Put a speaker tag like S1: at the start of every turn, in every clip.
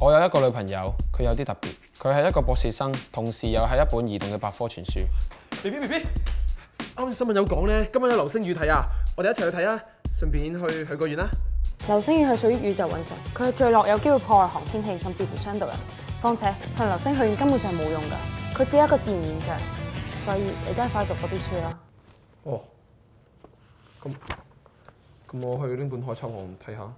S1: 我有一个女朋友，佢有啲特别，佢系一个博士生，同时又系一本移动嘅百科全书。
S2: B B B B，啱先新闻有讲咧，今日有流星雨睇啊，我哋一齐去睇啊，顺便去许个愿啦。
S3: 流星雨系属于宇宙陨程，佢系坠落有机会破坏航天器，甚至乎伤到人。况且向流星许愿根本就系冇用噶，佢只系一个自然现象，所以你都系快读嗰啲书啦。
S2: 哦，咁咁我去拎本《海贼王》睇下。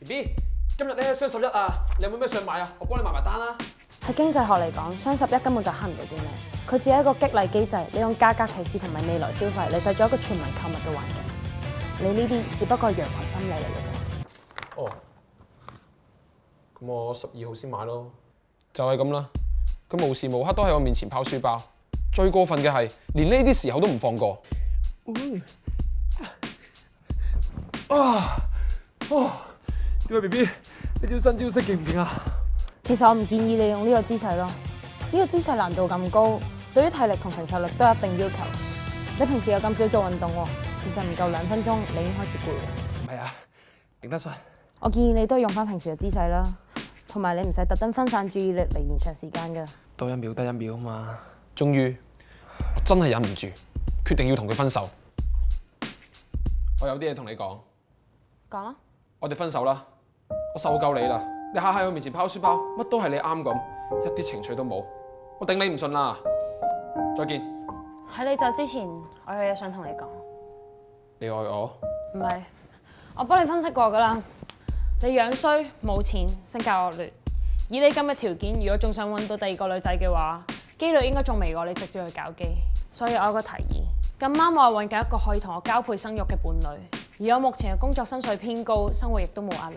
S2: B B，今日咧双十一啊，你有冇咩想买啊？我帮你埋埋单啦。
S3: 喺经济学嚟讲，双十一根本就悭唔到啲咩，佢只系一个激励机制，利用价格歧视同埋未来消费嚟制造一个全民购物嘅环境。你呢啲只不过系羊群心理嚟嘅啫。
S2: 哦，咁我十二号先买咯。
S1: 就系咁啦，佢无时无刻都喺我面前跑书包，最过分嘅系连呢啲时候都唔放过。
S2: 啊，啊，喂，B B，呢招新招式劲唔劲啊？
S3: 其实我唔建议你用呢个姿势咯，呢个姿势难度咁高，对于体力同承受力都有一定要求。你平时又咁少做运动，其实唔够两分钟你已经开始攰。
S2: 唔系啊，顶得顺。
S3: 我建议你都系用翻平时嘅姿势啦，同埋你唔使特登分散注意力嚟延长时间噶。
S2: 多一秒得一秒啊嘛！
S1: 终于，我真系忍唔住，决定要同佢分手。我有啲嘢同你讲。
S3: 讲啦。
S1: 我哋分手啦。受够你啦！你下下喺我面前抛书包，乜都系你啱咁，一啲情趣都冇。我顶你唔顺啦，再见。
S3: 喺你走之前，我有嘢想同你讲。
S1: 你爱我？
S3: 唔系，我帮你分析过噶啦。你样衰，冇钱，性格恶劣。以你今日条件，如果仲想揾到第二个女仔嘅话，机率应该仲未过你直接去搞基。所以我有个提议，咁啱我揾紧一个可以同我交配生育嘅伴侣。而我目前嘅工作薪水偏高，生活亦都冇压力。